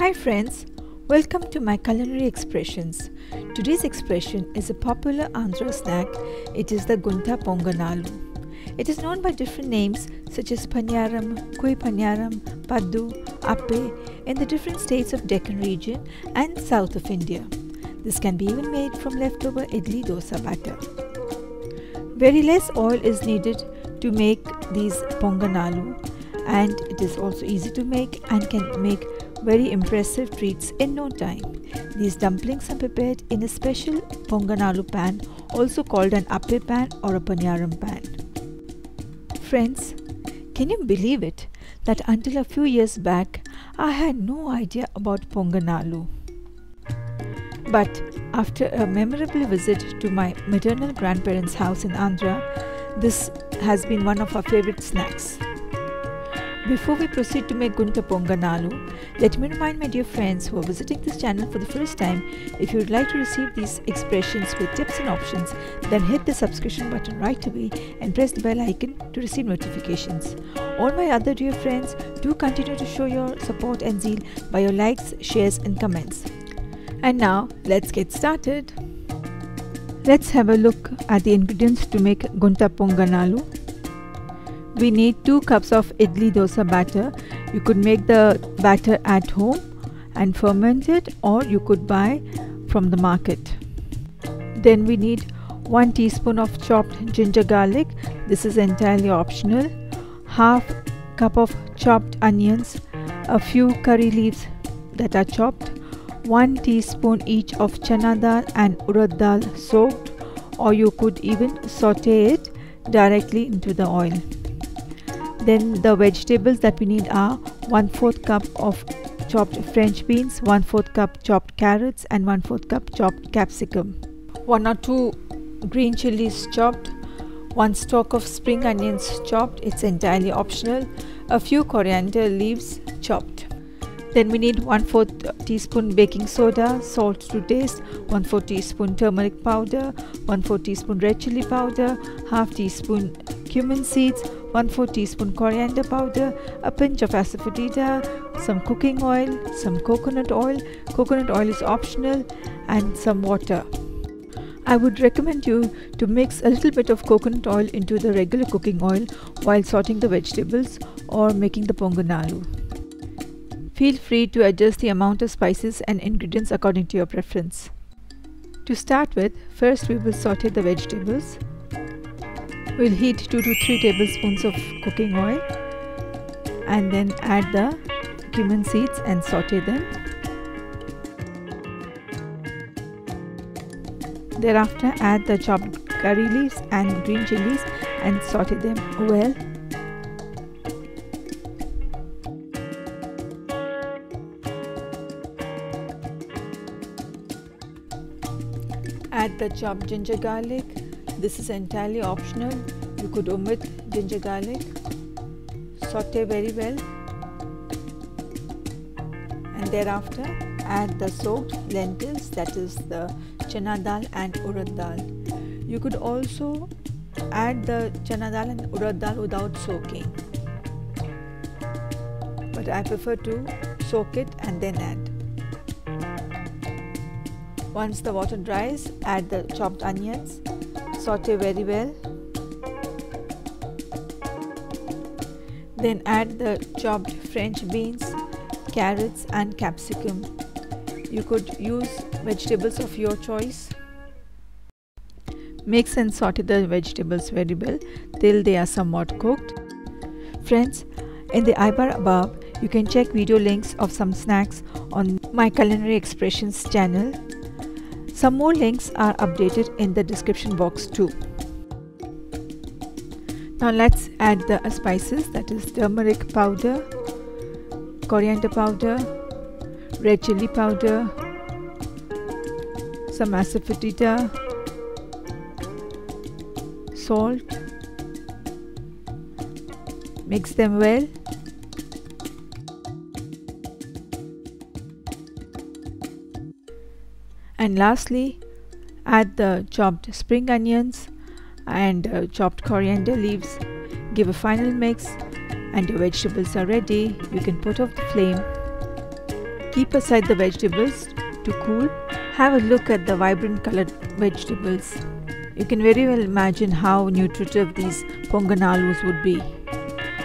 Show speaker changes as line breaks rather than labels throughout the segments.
Hi friends, welcome to my culinary expressions. Today's expression is a popular Andhra snack. It is the Gunta Ponganalu. It is known by different names such as Paniyaram, Kuzhi Paniyaram, Paddu, Appe in the different states of Deccan region and south of India. This can be even made from leftover idli dosa batter. Very less oil is needed to make these ponganalu and it is also easy to make and can make very impressive treats in no time. These dumplings are prepared in a special ponganalu pan also called an appe pan or a paniyaram pan. Friends, can you believe it that until a few years back I had no idea about ponganalu. But after a memorable visit to my maternal grandparents' house in Andhra, this has been one of our favorite snacks. Before we proceed to make Gunta Ponganalu, let me remind my dear friends who are visiting this channel for the first time if you would like to receive these expressions with tips and options, then hit the subscription button right away and press the bell icon to receive notifications. All my other dear friends, do continue to show your support and zeal by your likes, shares, and comments. And now, let's get started. Let's have a look at the ingredients to make Gunta Ponganalu. We need 2 cups of idli dosa batter. You could make the batter at home and ferment it or you could buy from the market. Then we need 1 teaspoon of chopped ginger garlic. This is entirely optional. Half cup of chopped onions, a few curry leaves that are chopped, 1 teaspoon each of chana dal and urad dal soaked or you could even saute it directly into the oil. Then the vegetables that we need are 1 4th cup of chopped french beans, 1 4th cup chopped carrots and 1 4th cup chopped capsicum. 1 or 2 green chilies chopped, 1 stalk of spring onions chopped, it's entirely optional, a few coriander leaves chopped. Then we need 1 4th teaspoon baking soda, salt to taste, 1 4 teaspoon turmeric powder, 1 4 teaspoon red chili powder, half teaspoon cumin seeds, 1 4 teaspoon coriander powder, a pinch of asafoetida, some cooking oil, some coconut oil, coconut oil is optional, and some water. I would recommend you to mix a little bit of coconut oil into the regular cooking oil while sorting the vegetables or making the ponganalu. Feel free to adjust the amount of spices and ingredients according to your preference. To start with, first we will saute the vegetables. We'll heat 2 to 3 tablespoons of cooking oil and then add the cumin seeds and saute them. Thereafter add the chopped curry leaves and green chilies and saute them well add the chopped ginger garlic this is entirely optional. You could omit ginger garlic saute very well and thereafter add the soaked lentils that is the chana dal and urad dal. You could also add the chana dal and urad dal without soaking. But I prefer to soak it and then add. Once the water dries, add the chopped onions, saute very well. Then add the chopped French beans, carrots and capsicum. You could use vegetables of your choice. Mix and saute the vegetables very well till they are somewhat cooked. Friends, in the iBar above, you can check video links of some snacks on my Culinary Expressions channel some more links are updated in the description box too. Now let's add the spices that is turmeric powder, coriander powder, red chili powder, some asafoetida, salt. Mix them well and lastly add the chopped spring onions and uh, chopped coriander leaves give a final mix and your vegetables are ready you can put off the flame Keep aside the vegetables to cool. Have a look at the vibrant colored vegetables. You can very well imagine how nutritive these ponganalus would be.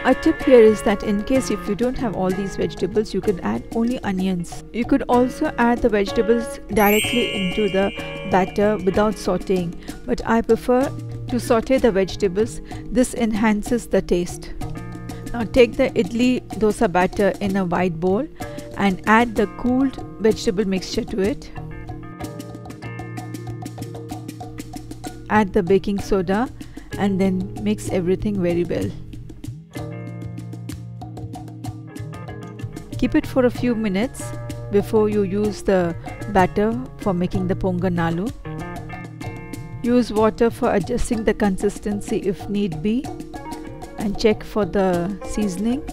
A tip here is that in case if you don't have all these vegetables, you can add only onions. You could also add the vegetables directly into the batter without sauteing, but I prefer to saute the vegetables. This enhances the taste. Now take the idli dosa batter in a wide bowl and add the cooled vegetable mixture to it. Add the baking soda and then mix everything very well. Keep it for a few minutes before you use the batter for making the ponganalu. Use water for adjusting the consistency if need be and check for the seasoning.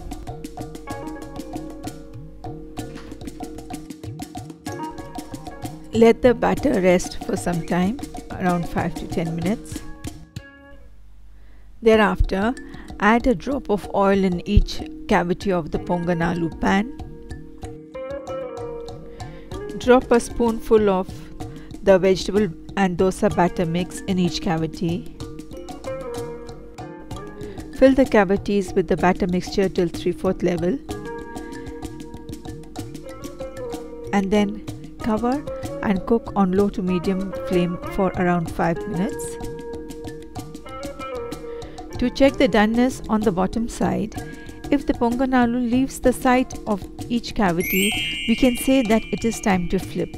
Let the batter rest for some time, around 5 to 10 minutes. Thereafter, add a drop of oil in each cavity of the pongan pan. Drop a spoonful of the vegetable and dosa batter mix in each cavity. Fill the cavities with the batter mixture till 3 4 level and then cover and cook on low to medium flame for around 5 minutes. To check the doneness on the bottom side, if the pongan leaves the side of each cavity, we can say that it is time to flip.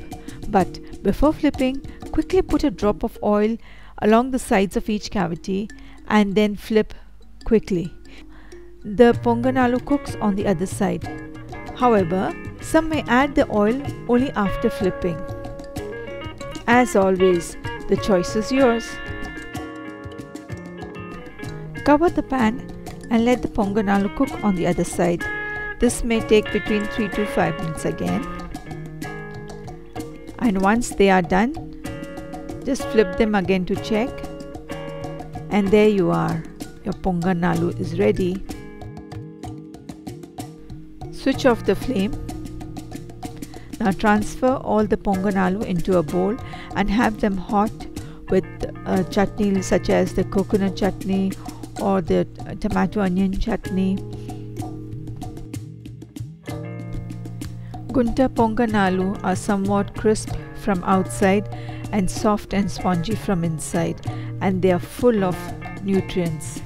But before flipping, quickly put a drop of oil along the sides of each cavity and then flip quickly. The pongan cooks on the other side. However, some may add the oil only after flipping. As always, the choice is yours. Cover the pan and let the pongan cook on the other side. This may take between 3 to 5 minutes again. And once they are done, just flip them again to check. And there you are. Your pongan is ready. Switch off the flame. Now transfer all the pongan into a bowl and have them hot with a chutney such as the coconut chutney or the tomato onion chutney. Gunta pongan aloo are somewhat crisp from outside and soft and spongy from inside and they are full of nutrients.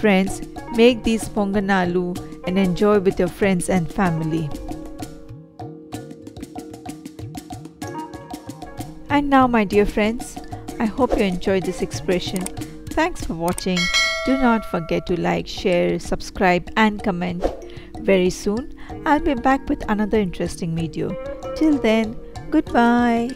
Friends, make these ponganalu and enjoy with your friends and family. And now my dear friends, I hope you enjoyed this expression. Thanks for watching. Do not forget to like, share, subscribe and comment. Very soon, I'll be back with another interesting video. Till then, goodbye.